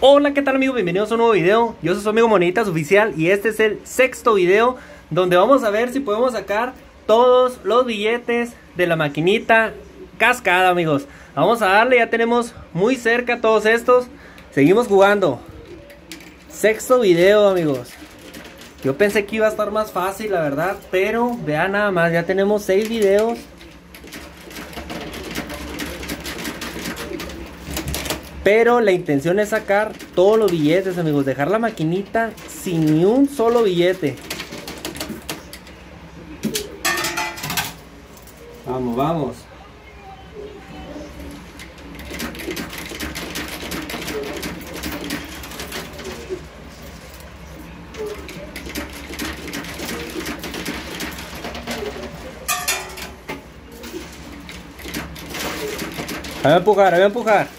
Hola, ¿qué tal amigos? Bienvenidos a un nuevo video. Yo soy su amigo Monitas Oficial y este es el sexto video donde vamos a ver si podemos sacar todos los billetes de la maquinita cascada, amigos. Vamos a darle, ya tenemos muy cerca todos estos. Seguimos jugando. Sexto video, amigos. Yo pensé que iba a estar más fácil, la verdad, pero vean nada más, ya tenemos seis videos. Pero la intención es sacar todos los billetes, amigos. Dejar la maquinita sin ni un solo billete. Vamos, vamos. A empujar, voy a empujar.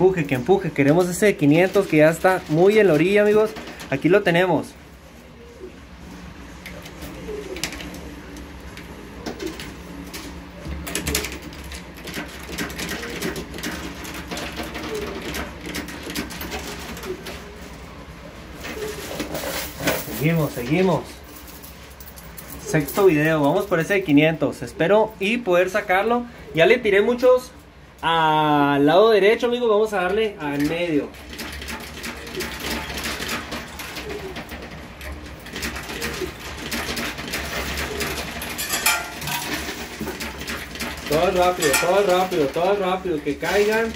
Empuje, que empuje. Queremos ese de 500 que ya está muy en la orilla, amigos. Aquí lo tenemos. Seguimos, seguimos. Sexto video, vamos por ese de 500. Espero y poder sacarlo. Ya le tiré muchos al lado derecho, amigos. Vamos a darle al medio. Todo rápido, todo rápido, todo rápido. Que caigan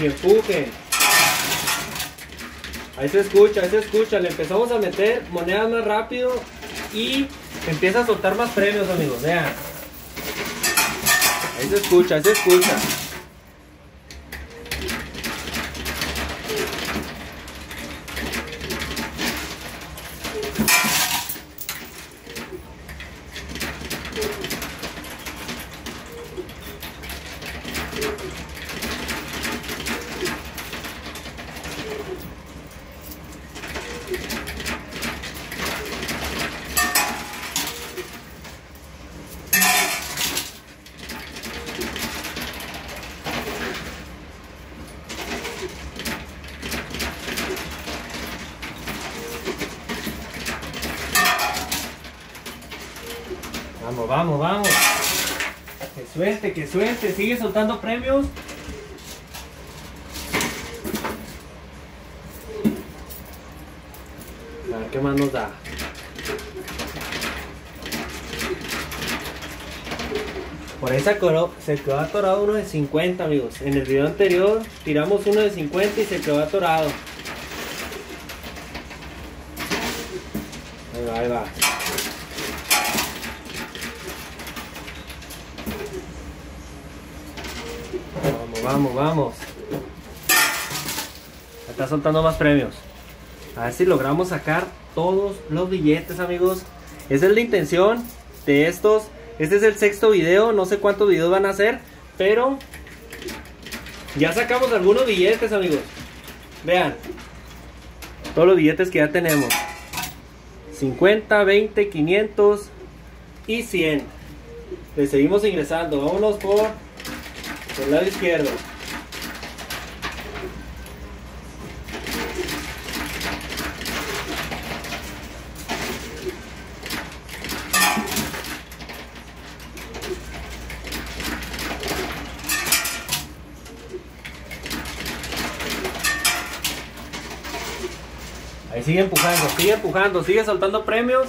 y empujen. Ahí se escucha, ahí se escucha. Le empezamos a meter monedas más rápido y empieza a soltar más premios, amigos. Vean. Ahí se escucha, ahí se escucha. Vamos, vamos, vamos. Que suelte, que suelte. Sigue soltando premios. A ver qué más nos da. Por ahí se, acoró- se quedó atorado uno de 50, amigos. En el video anterior tiramos uno de 50 y se quedó atorado. Ahí va, ahí va. Vamos, vamos, vamos. Está soltando más premios. A ver si logramos sacar todos los billetes, amigos. Esa es la intención de estos. Este es el sexto video. No sé cuántos videos van a ser. Pero ya sacamos algunos billetes, amigos. Vean. Todos los billetes que ya tenemos. 50, 20, 500 y 100. Le seguimos ingresando. Vámonos por el lado izquierdo. Ahí sigue empujando, sigue empujando, sigue soltando premios.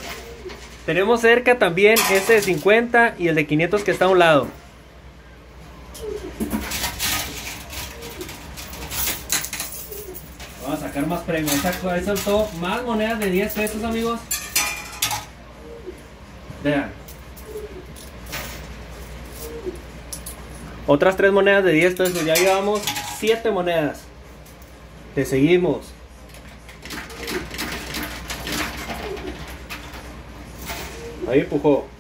Tenemos cerca también este de 50 y el de 500 que está a un lado. Vamos a sacar más premios. Ahí soltó más monedas de 10 pesos, amigos. Vean. Otras tres monedas de 10 pesos. Ya llevamos 7 monedas. Te seguimos. Ahí empujó.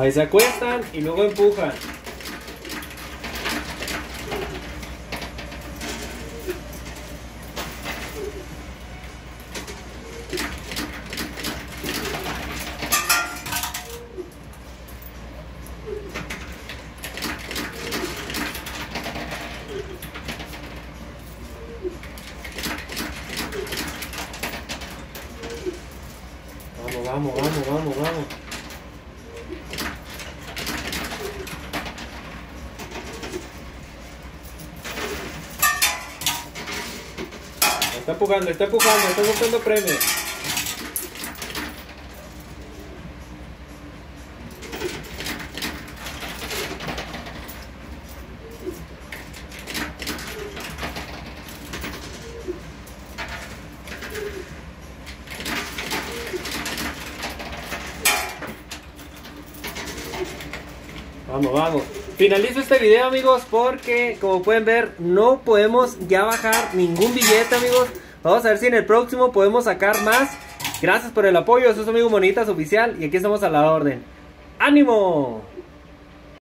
Ahí se acuestan y luego empujan. Vamos, vamos, vamos, vamos, Está empujando, está empujando, está buscando premio. Vamos, vamos. Finalizo este video amigos porque como pueden ver no podemos ya bajar ningún billete amigos. Vamos a ver si en el próximo podemos sacar más. Gracias por el apoyo, eso es amigo Monitas Oficial y aquí estamos a la orden. ¡Ánimo!